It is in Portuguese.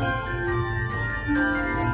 Música